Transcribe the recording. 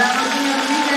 Bravo,